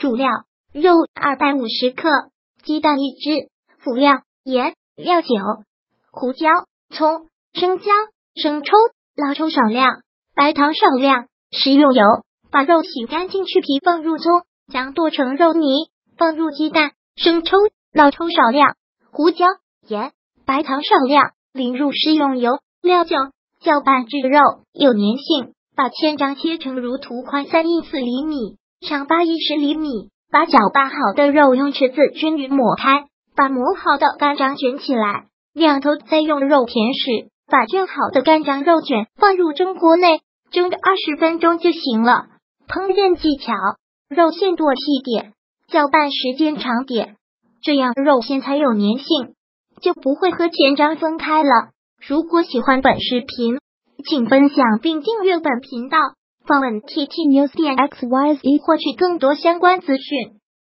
主料肉二百五十克，鸡蛋一只，辅料盐、料酒、胡椒、葱、生姜、生抽、老抽少量，白糖少量，食用油。把肉洗干净，去皮，放入葱，将剁成肉泥，放入鸡蛋、生抽、老抽少量，胡椒、盐、白糖少量，淋入食用油、料酒，搅拌至肉有粘性。把千张切成如图，宽三英四厘米，长八一十厘米。把搅拌好的肉用尺子均匀抹开，把磨好的干章卷起来，两头再用肉填实。把卷好的干章肉卷放入蒸锅内，蒸个二十分钟就行了。烹饪技巧：肉馅多细点，搅拌时间长点，这样肉馅才有粘性，就不会和前章分开了。如果喜欢本视频，请分享并订阅本频道，访问 tt news 点 xyz 获取更多相关资讯。